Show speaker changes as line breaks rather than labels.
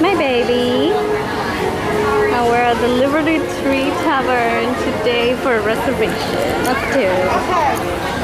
My baby. And we're at the Liberty Tree Tavern today for a reservation. Let's do it. Okay.